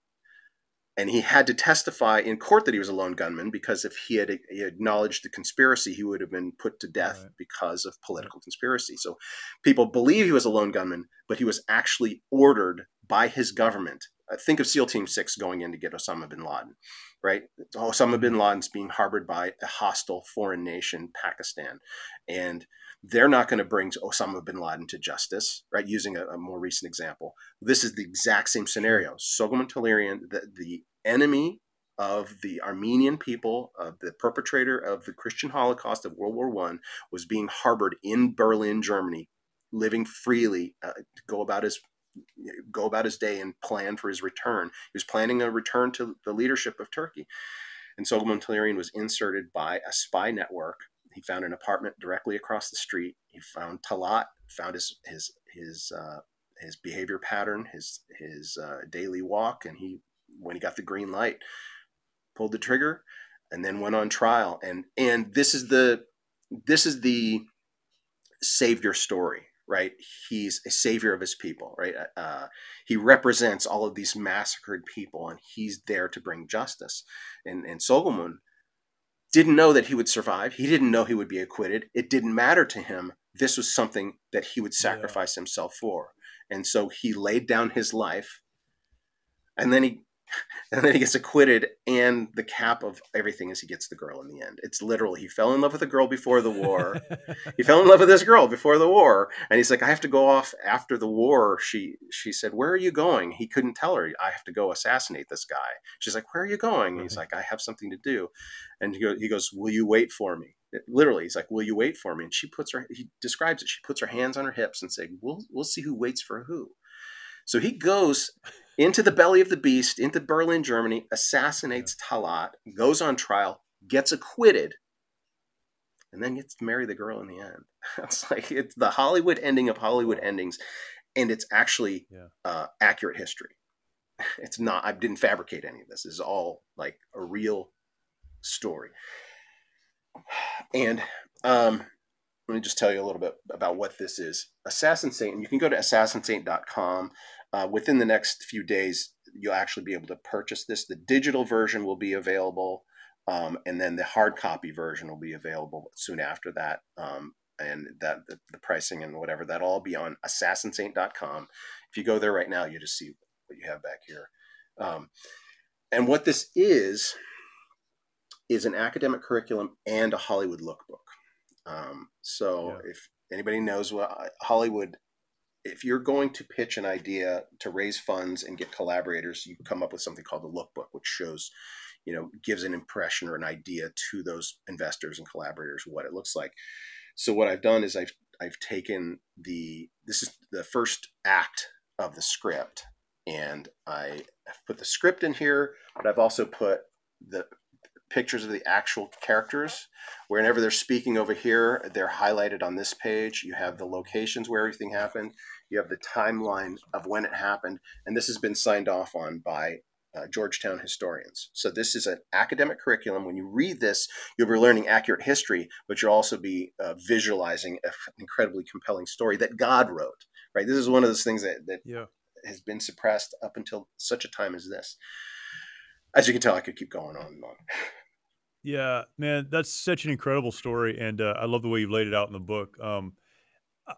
[SPEAKER 2] and he had to testify in court that he was a lone gunman because if he had he acknowledged the conspiracy, he would have been put to death right. because of political conspiracy. So people believe he was a lone gunman, but he was actually ordered by his government. Uh, think of SEAL Team Six going in to get Osama bin Laden, right? Osama bin mm-hmm. Laden's being harbored by a hostile foreign nation, Pakistan, and they're not going to bring Osama bin Laden to justice, right? Using a, a, more recent example, this is the exact same scenario. Soghomon Tehlirian, the, the enemy of the Armenian people, of the perpetrator of the Christian Holocaust of World War One, was being harbored in Berlin, Germany, living freely uh, to go about his go about his day and plan for his return. He was planning a return to the leadership of Turkey. And Tehlirian was inserted by a spy network. He found an apartment directly across the street. He found Talat, found his his his uh, his behavior pattern, his his uh, daily walk, and he when he got the green light, pulled the trigger, and then went on trial. And and this is the this is the savior story, right? He's a savior of his people, right? Uh, he represents all of these massacred people, and he's there to bring justice. And and Soghomon didn't know that he would survive. He didn't know he would be acquitted. It didn't matter to him. This was something that he would sacrifice yeah. himself for. And so he laid down his life and then he and then he gets acquitted and the cap of everything is he gets the girl in the end. It's literally he fell in love with a girl before the war. He fell in love with this girl before the war. And he's like i have to go off after the war. She she said where are you going? He couldn't tell her i have to go assassinate this guy. She's like where are you going? And he's like i have something to do. And he, go, he goes will you wait for me? Literally he's like will you wait for me? And she puts her he describes it. She puts her hands on her hips and say we'll we'll see who waits for who so he goes into the belly of the beast, into Berlin, Germany, assassinates Talat, goes on trial, gets acquitted, and then gets to marry the girl in the end. it's like it's the Hollywood ending of Hollywood endings, and it's actually yeah. uh, accurate history. It's not. I didn't fabricate any of this. This is all like a real story. And um, let me just tell you a little bit about what this is. Assassin Saint, you can go to assassinsaint.com uh, within the next few days, you'll actually be able to purchase this. The digital version will be available, um, and then the hard copy version will be available soon after that. Um, and that the, the, pricing and whatever that'll all be on assassinsaint.com. If you go there right now, you just see what you have back here. Um, and what this is is an academic curriculum and a Hollywood lookbook. Um, so yeah. if anybody knows what Hollywood if you're going to pitch an idea to raise funds and get collaborators, you come up with something called the lookbook, which shows, you know, gives an impression or an idea to those investors and collaborators what it looks like. So what I've done is I've I've taken the this is the first act of the script, and I have put the script in here, but I've also put the pictures of the actual characters. Whenever they're speaking over here, they're highlighted on this page. You have the locations where everything happened. You have the timeline of when it happened. And this has been signed off on by uh, Georgetown historians. So this is an academic curriculum. When you read this, you'll be learning accurate history, but you'll also be uh, visualizing an incredibly compelling story that God wrote. Right. This is one of those things that, that yeah. has been suppressed up until such a time as this. As you can tell, I could keep going on and on.
[SPEAKER 1] Yeah, man, that's such an incredible story, and uh, I love the way you've laid it out in the book. Um, I,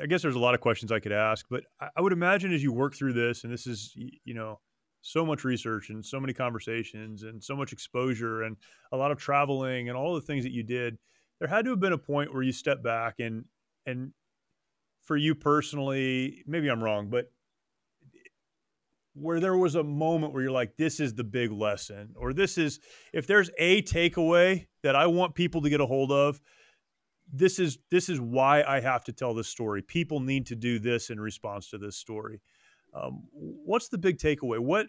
[SPEAKER 1] I, guess there's a lot of questions I could ask, but I, would imagine as you work through this, and this is you know so much research and so many conversations and so much exposure and a lot of traveling and all the things that you did, there had to have been a point where you stepped back and and for you personally, maybe I'm wrong, but where there was a moment where you're like, this is the big lesson, or this is, if there's a takeaway that I want people to get a hold of, this is this is why I have to tell this story. People need to do this in response to this story. Um, what's the big takeaway? What,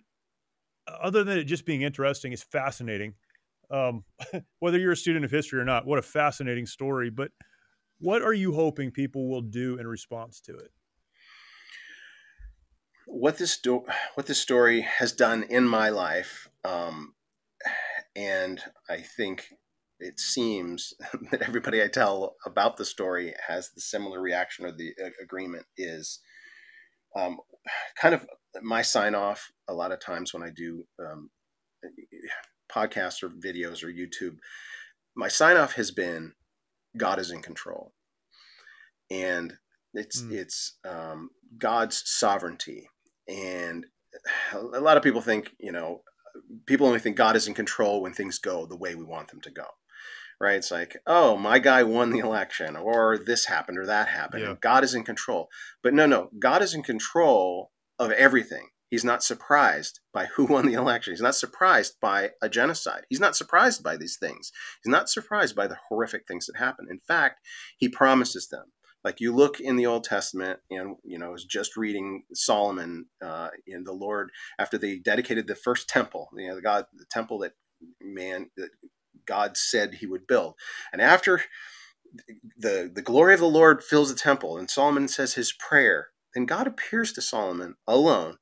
[SPEAKER 1] other than it just being interesting, is fascinating. Um, whether you're a student of history or not, what a fascinating story. But what are you hoping people will do in response to it?
[SPEAKER 2] What this do- what this story has done in my life, um, and I think it seems that everybody I tell about the story has the similar reaction or the uh, agreement is um, kind of my sign off a lot of times when I do um, podcasts or videos or YouTube. My sign off has been God is in control, and it's mm. it's um, God's sovereignty. And a lot of people think you know people only think God is in control when things go the way we want them to go right? It's like, oh, my guy won the election, or this happened, or that happened. Yeah. God is in control. But no, no, God is in control of everything. He's not surprised by who won the election. He's not surprised by a genocide. He's not surprised by these things. He's not surprised by the horrific things that happen. In fact, he promises them. Like you look in the Old Testament, and you know, I was just reading Solomon uh, in the Lord after they dedicated the first temple. You know, the God, the temple that man that God said he would build. And after the, the glory of the Lord fills the temple and Solomon says his prayer, then God appears to Solomon alone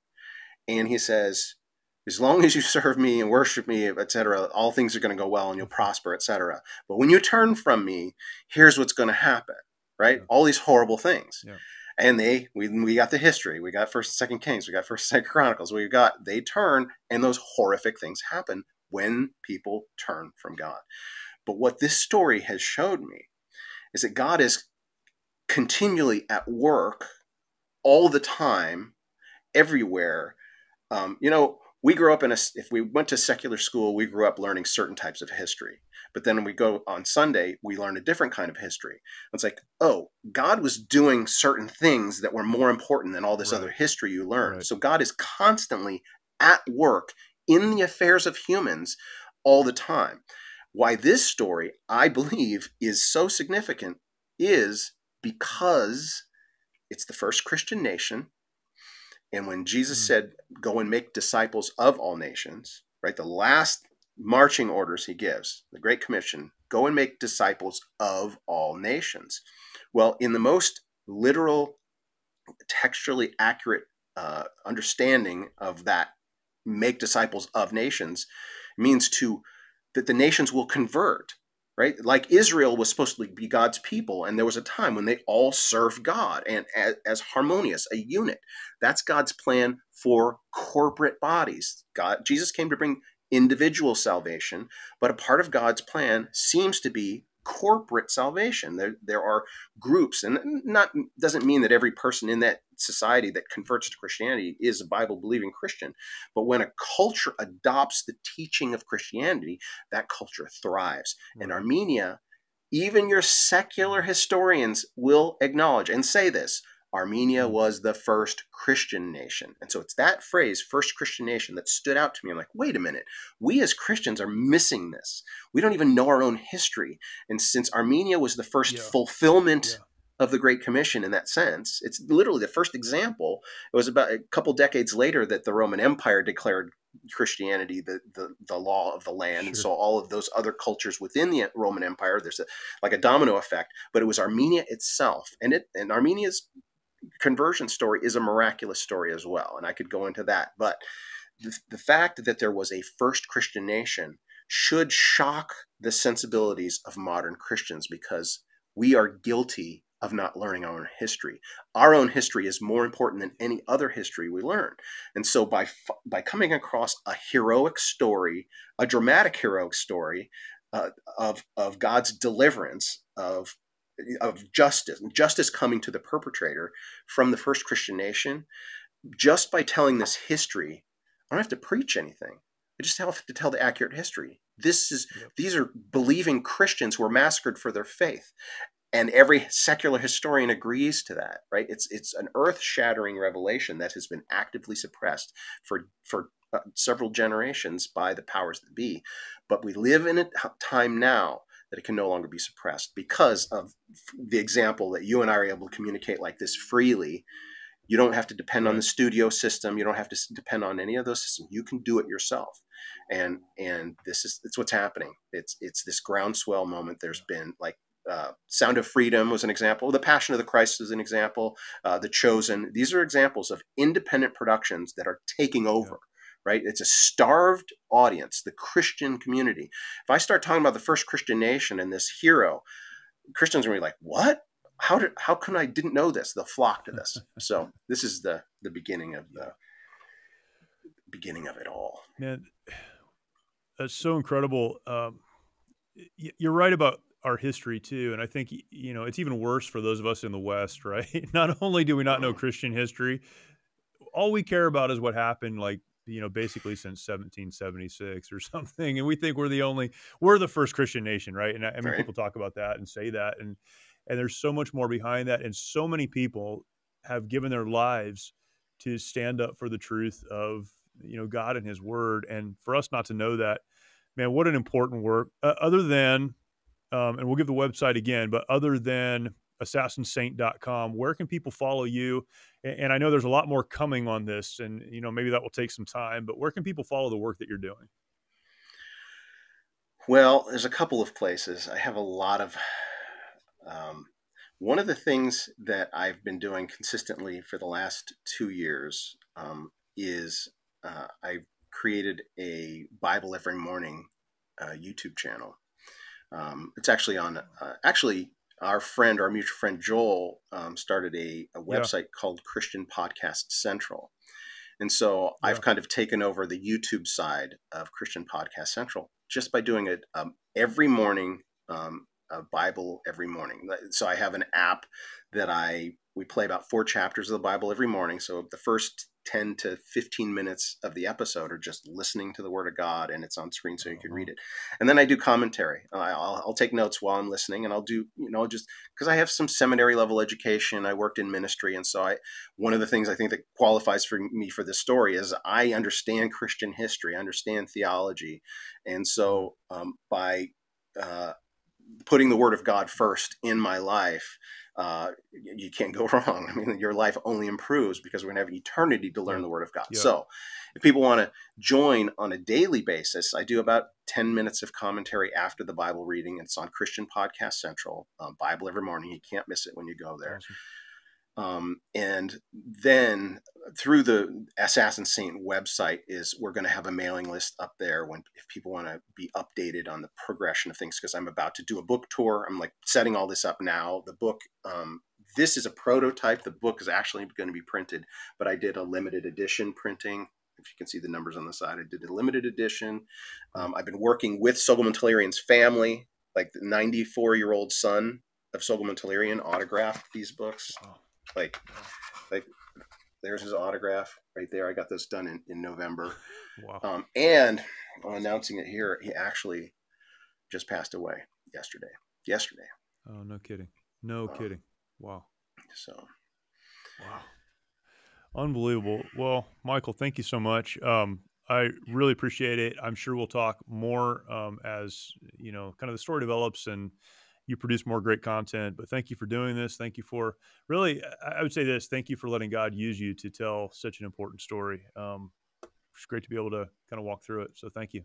[SPEAKER 2] and he says, as long as you serve me and worship me, etc., all things are going to go well and you'll prosper, etc. But when you turn from me, here's what's going to happen, right? Yeah. All these horrible things. Yeah. And they, we, we got the history. We got First and Second Kings. We got First and Second Chronicles. We got they turn, and those horrific things happen when people turn from God. But what this story has showed me is that God is continually at work all the time, everywhere. Um, you know, we grew up in a, if we went to secular school, we grew up learning certain types of history. But then we go on Sunday, we learn a different kind of history. It's like, oh, God was doing certain things that were more important than all this right. other history you learned. Right. So God is constantly at work in the affairs of humans all the time. Why this story, I believe, is so significant is because it's the first Christian nation. And when Jesus mm. said, Go and make disciples of all nations, right, the last marching orders he gives, the Great Commission, go and make disciples of all nations. Well, in the most literal, textually accurate uh, understanding of that make disciples of nations means to that the nations will convert right? Like israel was supposed to be god's people and there was a time when they all served god and as, as, harmonious a unit. That's god's plan for corporate bodies. God jesus came to bring individual salvation but a part of god's plan seems to be corporate salvation. There, there are groups, and not doesn't mean that every person in that society that converts to Christianity is a Bible believing Christian. But when a culture adopts the teaching of Christianity, that culture thrives. Mm-hmm. And Armenia, even your secular historians will acknowledge and say this Armenia mm. was the first Christian nation. And so it's that phrase, first Christian nation, that stood out to me. I'm like, wait a minute. We as Christians are missing this. We don't even know our own history. And since Armenia was the first yeah. fulfillment yeah. of the Great Commission in that sense, it's literally the first example. It was about a couple decades later that the Roman Empire declared Christianity the, the, the law of the land. Sure. And so all of those other cultures within the Roman Empire, there's a, like a domino effect. But it was Armenia itself. And it and Armenia's conversion story is a miraculous story as well. And I could go into that. But the, the fact that there was a first Christian nation should shock the sensibilities of modern Christians because we are guilty of not learning our own history. Our own history is more important than any other history we learn. And so by by coming across a heroic story, a dramatic heroic story uh, of of God's deliverance of of justice, justice coming to the perpetrator from the first Christian nation, just by telling this history, I don't have to preach anything. I just have to tell the accurate history. This is yep. these are believing Christians who were massacred for their faith. and every secular historian agrees to that right it's it's an earth-shattering revelation that has been actively suppressed for for uh, several generations by the powers that be but we live in a time now that it can no longer be suppressed because of the example that you and I are able to communicate like this freely you don't have to depend on the studio system you don't have to depend on any of those systems you can do it yourself and and this is it's what's happening it's it's this groundswell moment there's been like uh, Sound of Freedom was an example. The Passion of the Christ was an example. Uh, the Chosen. These are examples of independent productions that are taking over. Right? It's a starved audience, the Christian community. If I start talking about the first Christian nation and this hero, Christians are going to be like, "What? How did? How come I didn't know this?" They'll flock to this. so this is the the beginning of the beginning of it all.
[SPEAKER 1] Man, that's so incredible. Um, you're right about our history too and i think you know it's even worse for those of us in the west right not only do we not know uh-huh. christian history all we care about is what happened like you know basically since 1776 or something and we think we're the only we're the first christian nation right and i, I mean right. people talk about that and say that and and there's so much more behind that and so many people have given their lives to stand up for the truth of you know god and his word and for us not to know that man what an important work uh, other than um, and we'll give the website again, but other than assassinsaint.com, where can people follow you? And, I know there's a lot more coming on this, and you know maybe that will take some time, but where can people follow the work that you're doing?
[SPEAKER 2] Well, there's a couple of places. I have a lot of. Um, one of the things that I've been doing consistently for the last two years um, is uh, I've created a Bible every morning uh, YouTube channel. Um, it's actually on, uh, actually, our friend, our mutual friend Joel, um, started a, a website yeah. called Christian Podcast Central. And so yeah. I've kind of taken over the YouTube side of Christian Podcast Central just by doing it um, every morning, um, a Bible every morning. So I have an app that I we play about four chapters of the Bible every morning. So the first 10 to 15 minutes of the episode are just listening to the word of God and it's on screen so you can read uh-huh. it. And then I do commentary. I'll, I'll take notes while I'm listening and I'll do, you know, just because I have some seminary level education. I worked in ministry. And so I, one of the things I think that qualifies for me for this story is I understand Christian history, I understand theology. And so um, by, uh, putting the word of God first in my life, uh, you can't go wrong. I mean, your life only improves because we're going to have an eternity to learn the Word of God. Yeah. So, if people want to join on a daily basis, I do about 10 minutes of commentary after the Bible reading. It's on Christian Podcast Central, um, Bible every morning. You can't miss it when you go there. Awesome. Um, and then through the Assassin Saint website is we're going to have a mailing list up there when if people want to be updated on the progression of things because I'm about to do a book tour. I'm like setting all this up now. The book, um, this is a prototype. The book is actually going to be printed, but I did a limited edition printing. If you can see the numbers on the side, I did a limited edition. Um, I've been working with Soghomon Tehlirian's family, like the 94 year old son of Soghomon Tehlirian autographed these books. Oh like, like there's his autograph right there. I got this done in, in November. Wow. Um, and I'm announcing it here. He actually just passed away yesterday. Yesterday.
[SPEAKER 1] Oh, no kidding. No um, kidding. Wow.
[SPEAKER 2] So,
[SPEAKER 1] wow. Unbelievable. Well, Michael, thank you so much. Um, I really appreciate it. I'm sure we'll talk more um, as you know, kind of the story develops and you produce more great content. But thank you for doing this. Thank you for really, I would say this thank you for letting God use you to tell such an important story. Um, it's great to be able to kind of walk through it. So thank you.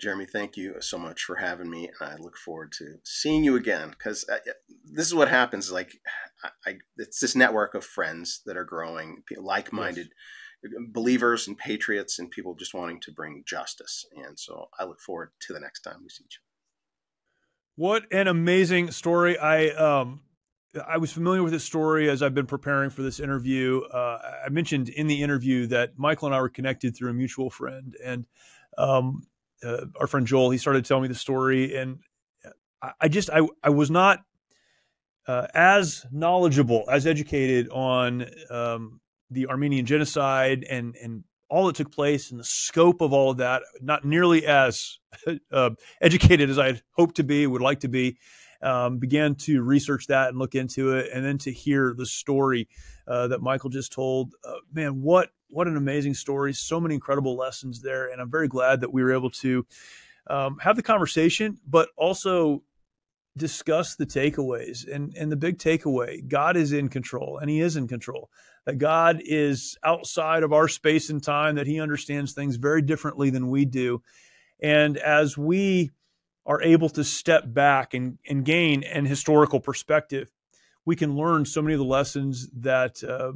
[SPEAKER 2] Jeremy, thank you so much for having me. And I look forward to seeing you again because uh, this is what happens. Like, I, I, it's this network of friends that are growing, like minded. Yes believers and patriots and people just wanting to bring justice. And so I look forward to the next time we see each other.
[SPEAKER 1] What an amazing story! I um, I was familiar with this story as I've been preparing for this interview. Uh, I mentioned in the interview that Michael and I were connected through a mutual friend, and um, uh, our friend Joel he started telling me the story, and I, I just I I was not uh, as knowledgeable, as educated on um, the Armenian genocide and and all that took place and the scope of all of that, not nearly as uh, educated as I'd hoped to be, would like to be. um, began to research that and look into it, and then to hear the story uh, that Michael just told. Uh, man, what what an amazing story! So many incredible lessons there, and I'm very glad that we were able to um, have the conversation, but also discuss the takeaways. And and the big takeaway: God is in control, and He is in control. That God is outside of our space and time. That He understands things very differently than we do. And as we are able to step back and, and gain an historical perspective, we can learn so many of the lessons that uh,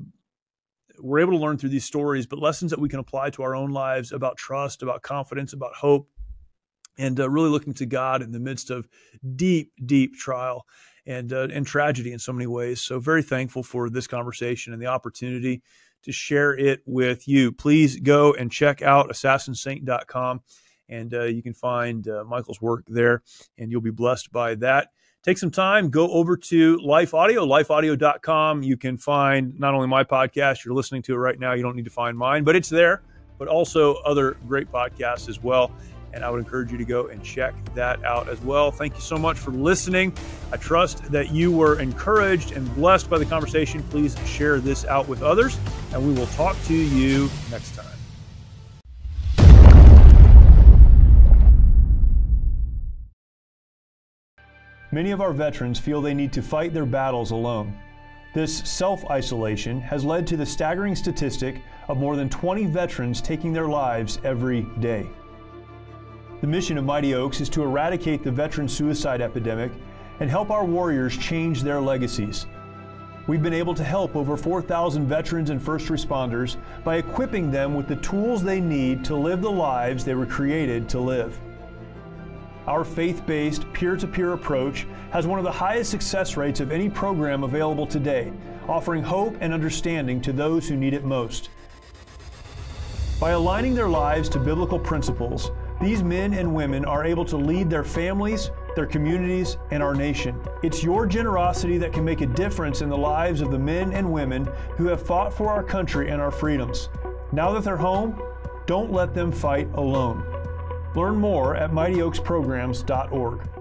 [SPEAKER 1] we're able to learn through these stories, but lessons that we can apply to our own lives about trust, about confidence, about hope, and uh, really looking to God in the midst of deep, deep trial and uh, and tragedy in so many ways. So very thankful for this conversation and the opportunity to share it with you. Please go and check out assassinsaint.com and uh, you can find uh, Michael's work there, and you'll be blessed by that. Take some time, go over to Life Audio, lifeaudio.com. You can find not only my podcast, you're listening to it right now, you don't need to find mine, but it's there, but also other great podcasts as well. And I would encourage you to go and check that out as well. Thank you so much for listening. I trust that you were encouraged and blessed by the conversation. Please share this out with others, and we will talk to you next time. Many of our veterans feel they need to fight their battles alone. This self isolation has led to the staggering statistic of more than 20 veterans taking their lives every day. The mission of Mighty Oaks is to eradicate the veteran suicide epidemic and help our warriors change their legacies. We've been able to help over 4,000 veterans and first responders by equipping them with the tools they need to live the lives they were created to live. Our faith based, peer to peer approach has one of the highest success rates of any program available today, offering hope and understanding to those who need it most. By aligning their lives to biblical principles, these men and women are able to lead their families, their communities, and our nation. It's your generosity that can make a difference in the lives of the men and women who have fought for our country and our freedoms. Now that they're home, don't let them fight alone. Learn more at mightyoaksprograms.org.